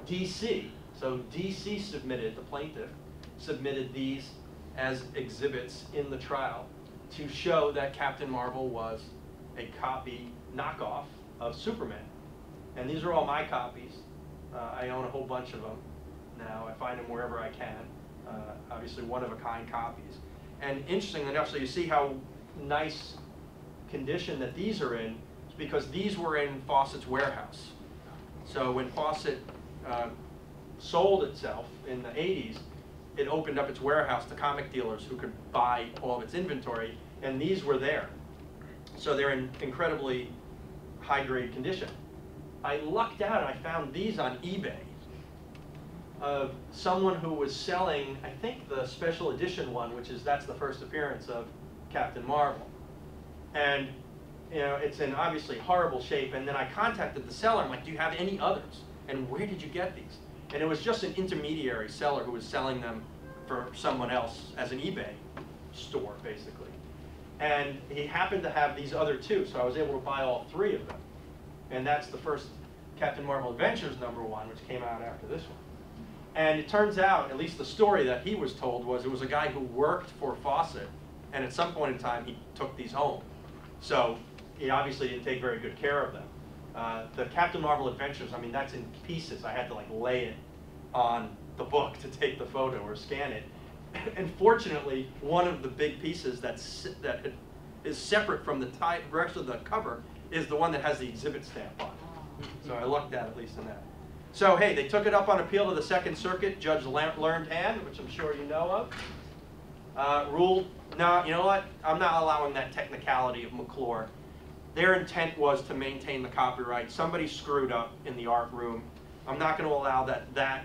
DC. So DC submitted, the plaintiff, submitted these as exhibits in the trial to show that Captain Marvel was a copy knockoff of Superman. And these are all my copies. Uh, I own a whole bunch of them now. I find them wherever I can. Uh, obviously one-of-a-kind copies. And interestingly enough, so you see how nice condition that these are in, because these were in Fawcett's warehouse. So when Fawcett uh, sold itself in the 80s, it opened up its warehouse to comic dealers who could buy all of its inventory, and these were there. So they're in incredibly high-grade condition. I lucked out and I found these on eBay of someone who was selling, I think the special edition one, which is, that's the first appearance of Captain Marvel. And, you know, it's in obviously horrible shape. And then I contacted the seller. I'm like, do you have any others? And where did you get these? And it was just an intermediary seller who was selling them for someone else as an eBay store, basically. And he happened to have these other two, so I was able to buy all three of them. And that's the first Captain Marvel Adventures number one, which came out after this one. And it turns out, at least the story that he was told was it was a guy who worked for Fawcett, and at some point in time he took these home. So he obviously didn't take very good care of them. Uh, the Captain Marvel Adventures, I mean, that's in pieces. I had to like lay it on the book to take the photo or scan it. And fortunately, one of the big pieces that's, that is separate from the type, rest of the cover is the one that has the exhibit stamp on it. So I lucked out at least in that. So hey, they took it up on appeal to the Second Circuit. Judge Learned Hand, which I'm sure you know of, uh, ruled, no, you know what? I'm not allowing that technicality of McClure. Their intent was to maintain the copyright. Somebody screwed up in the art room. I'm not going to allow that. That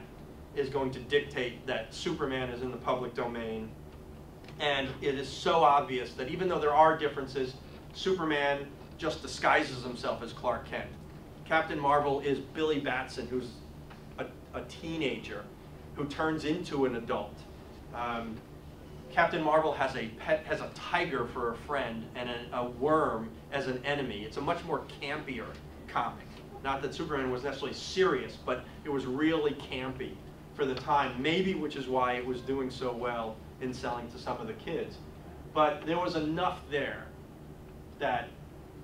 is going to dictate that Superman is in the public domain. And it is so obvious that even though there are differences, Superman just disguises himself as Clark Kent. Captain Marvel is Billy Batson, who's a, a teenager who turns into an adult. Um, Captain Marvel has a pet, has a tiger for a friend and a, a, worm as an enemy. It's a much more campier comic. Not that Superman was necessarily serious, but it was really campy for the time, maybe which is why it was doing so well in selling to some of the kids. But there was enough there that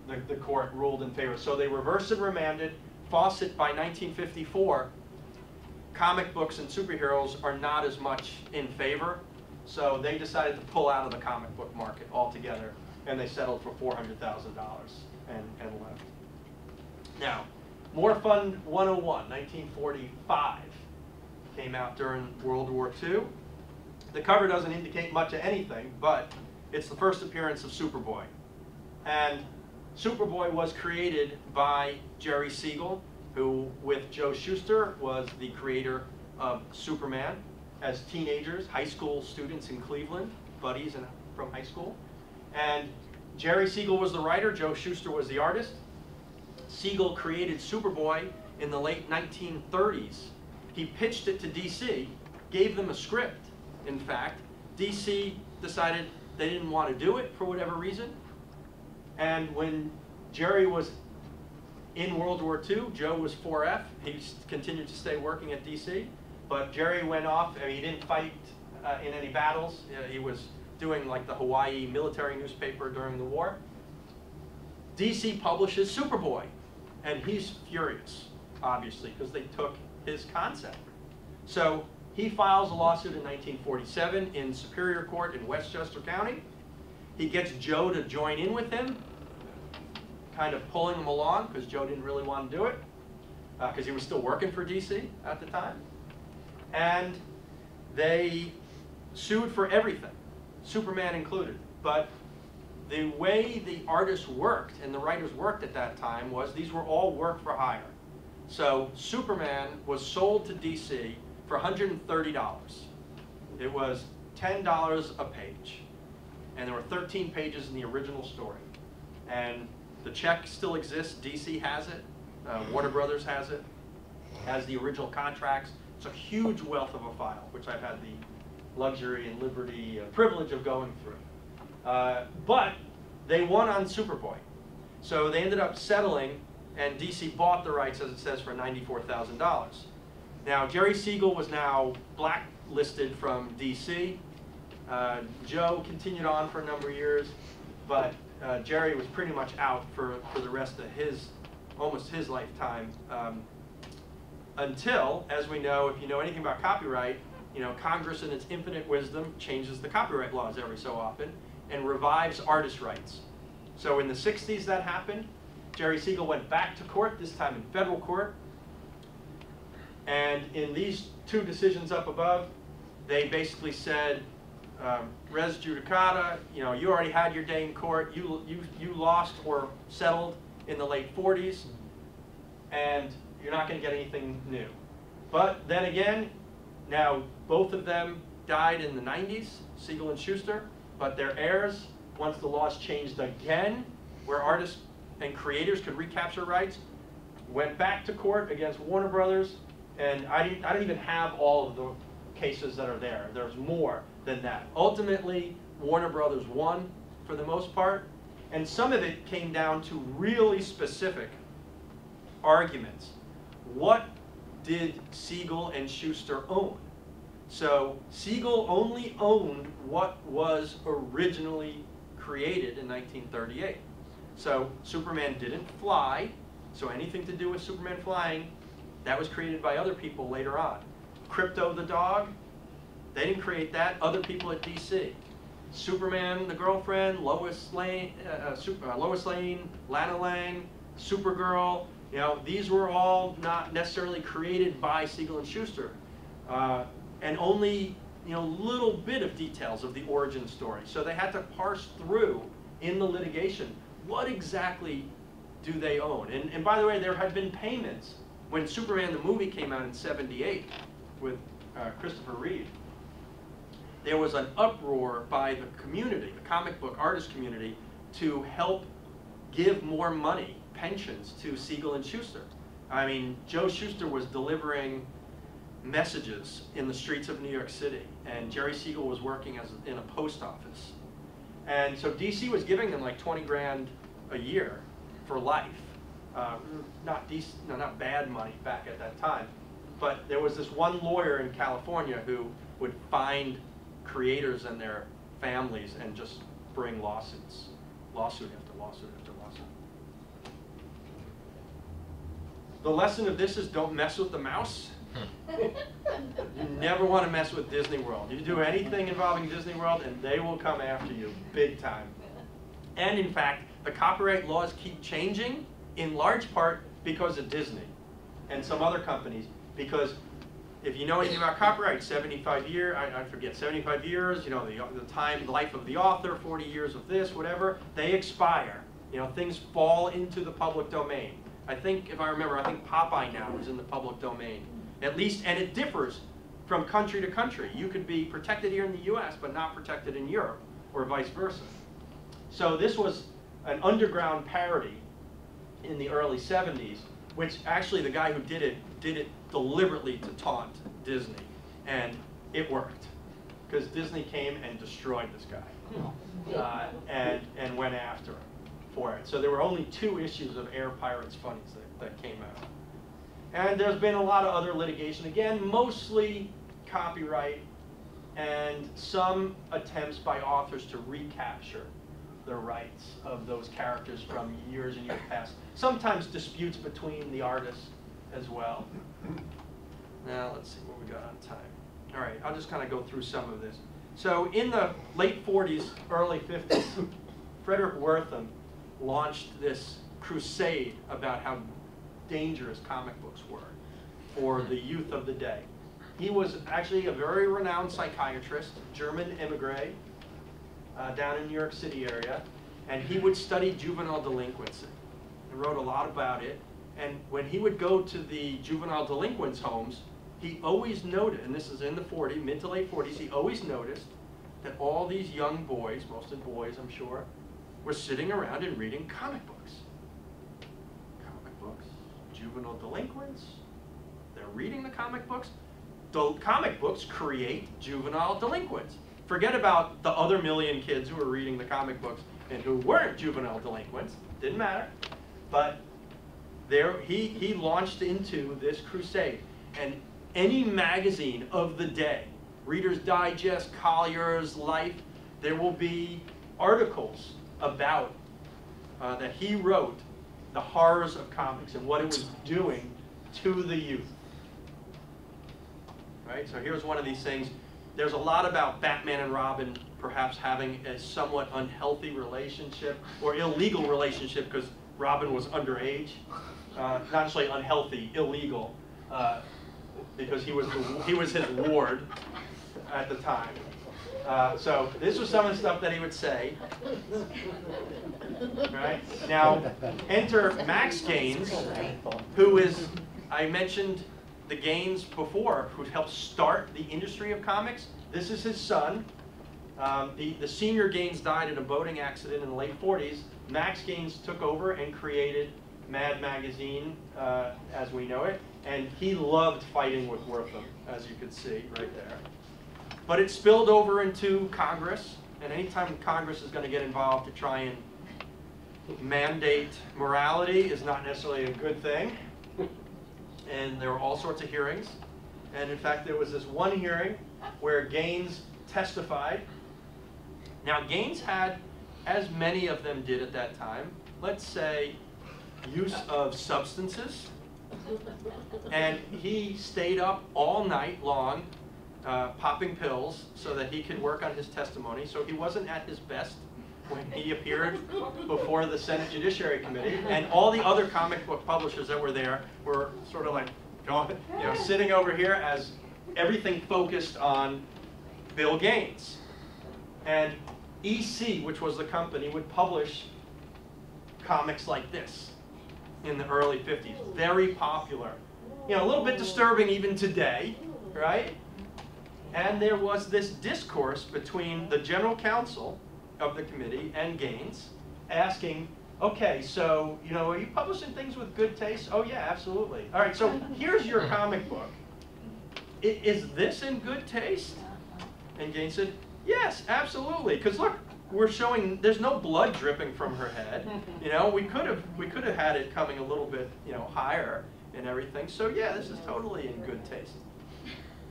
the, the court ruled in favor. So they reversed and remanded. Fawcett, by 1954, comic books and superheroes are not as much in favor. So they decided to pull out of the comic book market altogether, and they settled for $400,000 and, and left. Now, More Fun 101, 1945, came out during World War II. The cover doesn't indicate much of anything, but it's the first appearance of Superboy. And Superboy was created by Jerry Siegel, who, with Joe Shuster, was the creator of Superman as teenagers, high school students in Cleveland, buddies in, from high school. And Jerry Siegel was the writer, Joe Shuster was the artist. Siegel created Superboy in the late 1930s. He pitched it to DC, gave them a script, in fact. DC decided they didn't want to do it for whatever reason. And when Jerry was in World War II, Joe was 4F. He continued to stay working at DC. But Jerry went off, I mean, he didn't fight uh, in any battles. Uh, he was doing like the Hawaii military newspaper during the war. DC publishes Superboy. And he's furious, obviously, because they took his concept. So he files a lawsuit in 1947 in Superior Court in Westchester County. He gets Joe to join in with him, kind of pulling him along because Joe didn't really want to do it. because he was still working for DC at the time. And they sued for everything, Superman included. But the way the artists worked and the writers worked at that time was these were all work for hire. So Superman was sold to DC for $130. It was $10 a page. And there were 13 pages in the original story. And the check still exists, DC has it, uh, Warner Brothers has it, has the original contracts. It's a huge wealth of a file, which I've had the luxury and liberty, uh, privilege of going through. Uh, but they won on Superboy. So they ended up settling, and DC bought the rights, as it says, for $94,000. Now, Jerry Siegel was now blacklisted from DC. Uh, Joe continued on for a number of years, but uh, Jerry was pretty much out for, for the rest of his, almost his lifetime. Um, until, as we know, if you know anything about copyright, you know, Congress in its infinite wisdom changes the copyright laws every so often and revives artist rights. So in the 60s that happened. Jerry Siegel went back to court, this time in federal court. And in these two decisions up above, they basically said, um, res judicata, you know, you already had your day in court, you, you, you lost or settled in the late 40s, and you're not going to get anything new. But then again, now both of them died in the 90s, Siegel and Shuster, but their heirs, once the laws changed again, where artists and creators could recapture rights, went back to court against Warner Brothers, and I, didn't, I don't even have all of the cases that are there. There's more than that. Ultimately, Warner Brothers won for the most part, and some of it came down to really specific arguments. What did Siegel and Shuster own? So Siegel only owned what was originally created in 1938. So Superman didn't fly, so anything to do with Superman flying, that was created by other people later on. Krypto the dog, they didn't create that, other people at DC. Superman, the girlfriend, Lois Lane, uh, uh, Super, uh, Lois Lane, Lana Lang, Supergirl, you know, these were all not necessarily created by Siegel and Shuster. Uh, and only, you know, little bit of details of the origin story. So they had to parse through in the litigation, what exactly do they own? And, and by the way, there had been payments when Superman the movie came out in 78 with uh, Christopher Reeve there was an uproar by the community, the comic book artist community, to help give more money, pensions, to Siegel and Shuster. I mean, Joe Shuster was delivering messages in the streets of New York City, and Jerry Siegel was working as in a post office. And so DC was giving them like 20 grand a year for life. Uh, not, decent, no, not bad money back at that time. But there was this one lawyer in California who would find creators and their families and just bring lawsuits, lawsuit after lawsuit after lawsuit. The lesson of this is don't mess with the mouse. you never want to mess with Disney World. You do anything involving Disney World and they will come after you big time. And in fact, the copyright laws keep changing in large part because of Disney and some other companies because if you know anything about copyright, 75 years, I, I, forget, 75 years, you know, the, the time, life of the author, 40 years of this, whatever, they expire. You know, things fall into the public domain. I think, if I remember, I think Popeye now is in the public domain. At least, and it differs from country to country. You could be protected here in the US, but not protected in Europe, or vice versa. So this was an underground parody in the early 70s, which actually the guy who did it, did it deliberately to taunt Disney, and it worked because Disney came and destroyed this guy uh, and and went after him for it. So there were only two issues of Air Pirates Funnies that, that came out. And there's been a lot of other litigation, again, mostly copyright and some attempts by authors to recapture the rights of those characters from years and years past. Sometimes disputes between the artists as well. Now, let's see what we got on time. All right, I'll just kind of go through some of this. So in the late 40s, early 50s, Fredric Wertham launched this crusade about how dangerous comic books were for the youth of the day. He was actually a very renowned psychiatrist, German immigrant, uh, down in New York City area, and he would study juvenile delinquency and wrote a lot about it. And when he would go to the juvenile delinquents' homes, he always noted, and this is in the 40s, mid to late 40s, he always noticed that all these young boys, mostly boys I'm sure, were sitting around and reading comic books. Comic books, juvenile delinquents, they're reading the comic books. The comic books create juvenile delinquents. Forget about the other million kids who were reading the comic books and who weren't juvenile delinquents. Didn't matter. But there, he, he launched into this crusade. And any magazine of the day, Reader's Digest, Collier's Life, there will be articles about uh, that he wrote the horrors of comics and what it was doing to the youth. Right? So here's one of these things. There's a lot about Batman and Robin perhaps having a somewhat unhealthy relationship or illegal relationship because Robin was underage. Uh, not necessarily unhealthy, illegal, uh, because he was, the, he was his ward at the time. Uh, so this was some of the stuff that he would say. Right? Now, enter Max Gaines, who is, I mentioned the Gaines before, who helped start the industry of comics. This is his son. Um, the, the senior Gaines died in a boating accident in the late 40s. Max Gaines took over and created Mad Magazine uh, as we know it. And he loved fighting with Wertham, as you could see right there. But it spilled over into Congress. And anytime Congress is going to get involved to try and mandate morality is not necessarily a good thing. And there were all sorts of hearings. And in fact, there was this one hearing where Gaines testified. Now, Gaines had, as many of them did at that time, let's say, use of substances. And he stayed up all night long uh, popping pills so that he could work on his testimony. So he wasn't at his best when he appeared before the Senate Judiciary Committee. And all the other comic book publishers that were there were sort of like, you know, sitting over here as everything focused on Bill Gaines. And EC, which was the company, would publish comics like this in the early 50s. Very popular. You know, a little bit disturbing even today, right? And there was this discourse between the general counsel of the committee and Gaines asking, okay, so, you know, are you publishing things with good taste? Oh yeah, absolutely. All right, so here's your comic book. I, is this in good taste? And Gaines said, yes, absolutely. Because look, we're showing there's no blood dripping from her head. You know, we could have we could have had it coming a little bit, you know, higher and everything. So yeah, this is totally in good taste.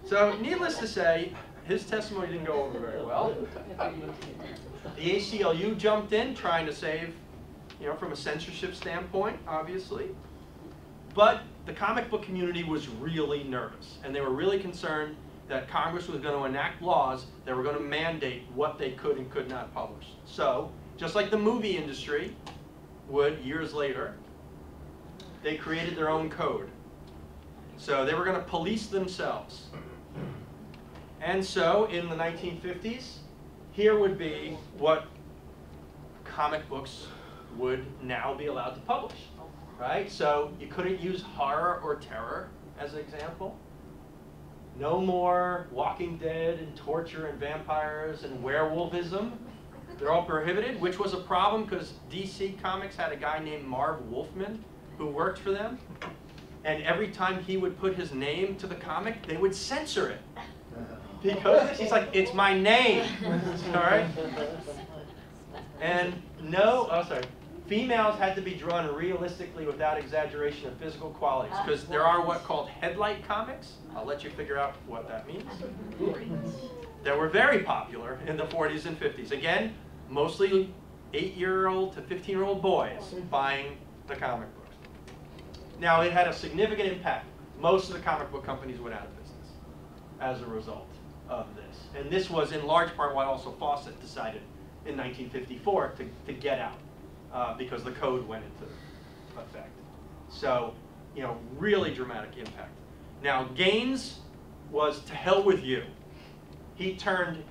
So needless to say, his testimony didn't go over very well. The ACLU jumped in trying to save, you know, from a censorship standpoint, obviously. But the comic book community was really nervous, and they were really concerned that Congress was going to enact laws that were going to mandate what they could and could not publish. So, just like the movie industry would years later, they created their own code. So they were going to police themselves. And so in the 1950s, here would be what comic books would now be allowed to publish, right? So you couldn't use horror or terror as an example. No more Walking Dead and torture and vampires and werewolfism. They're all prohibited, which was a problem because DC Comics had a guy named Marv Wolfman who worked for them. And every time he would put his name to the comic, they would censor it. Because he's like, it's my name. All right? And no, oh sorry, females had to be drawn realistically without exaggeration of physical qualities. Because there are what called headlight comics. I'll let you figure out what that means. That were very popular in the 40s and 50s. Again, mostly 8-year-old to 15-year-old boys buying the comic books. Now, it had a significant impact. Most of the comic book companies went out of business as a result of this. And this was in large part why also Fawcett decided in 1954 to, to get out uh, because the code went into effect. So you know, really dramatic impact. Now, Gaines was to hell with you. He turned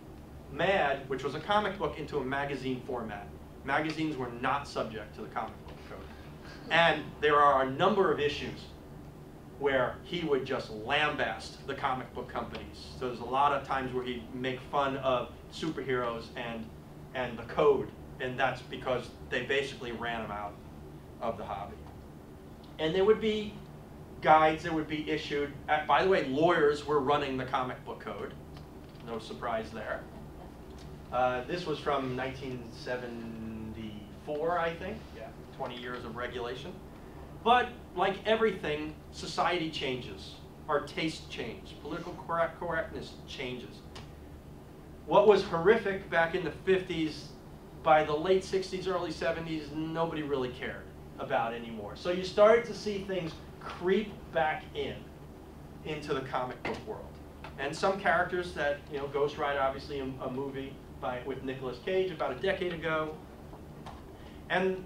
Mad, which was a comic book, into a magazine format. Magazines were not subject to the comic book code. And there are a number of issues where he would just lambast the comic book companies. So there's a lot of times where he'd make fun of superheroes and, and the code, and that's because they basically ran him out of the hobby. And there would be guides that would be issued. Uh, by the way, lawyers were running the comic book code. No surprise there. Uh, this was from 1974, I think. Yeah, 20 years of regulation. But like everything, society changes. Our tastes change. Political correct correctness changes. What was horrific back in the 50s, by the late 60s, early 70s, nobody really cared about anymore. So you started to see things creep back in into the comic book world. And some characters that, you know, Ghost Rider, obviously a, a movie by, with Nicolas Cage about a decade ago. And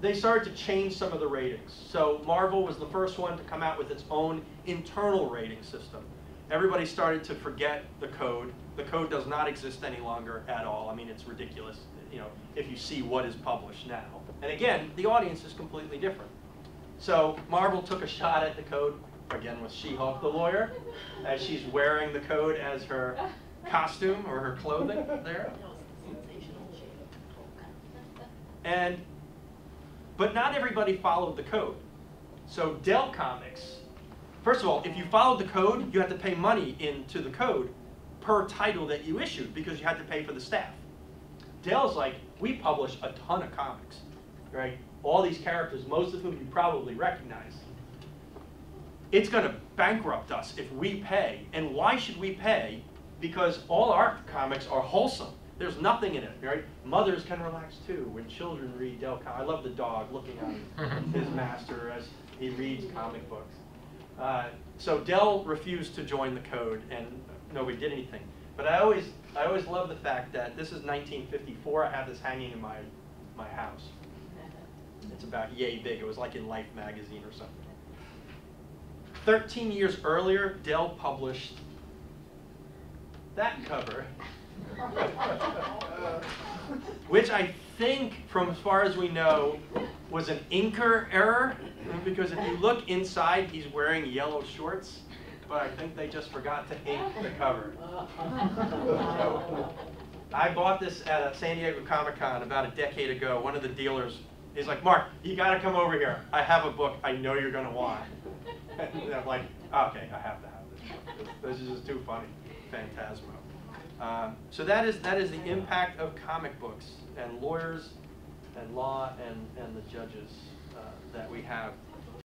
they started to change some of the ratings. So Marvel was the first one to come out with its own internal rating system. Everybody started to forget the code. The code does not exist any longer at all. I mean, it's ridiculous, you know, if you see what is published now. And again, the audience is completely different. So Marvel took a shot at the code, again with She-Hulk the lawyer, as she's wearing the code as her costume or her clothing there. And, but not everybody followed the code. So Dell Comics, first of all, if you followed the code, you had to pay money into the code per title that you issued because you had to pay for the staff. Dell's like, we publish a ton of comics, right? All these characters, most of whom you probably recognize. It's going to bankrupt us if we pay. And why should we pay? Because all our comics are wholesome. There's nothing in it, right? Mothers can relax too when children read Dell comics. I love the dog looking at his master as he reads comic books. Uh, so Dell refused to join the code, and nobody did anything. But I always, I always love the fact that this is 1954. I have this hanging in my, my house. It's about yay big. It was like in Life magazine or something. 13 years earlier, Dell published that cover, which I think, from as far as we know, was an inker error. Because if you look inside, he's wearing yellow shorts, but I think they just forgot to ink the cover. I bought this at a San Diego Comic Con about a decade ago. One of the dealers He's like, Mark, you got to come over here. I have a book I know you're to want. and I'm like, okay, I have to have this. This is just too funny. Phantasmo. Um, so that is, that is the impact of comic books and lawyers and law and, and the judges uh, that we have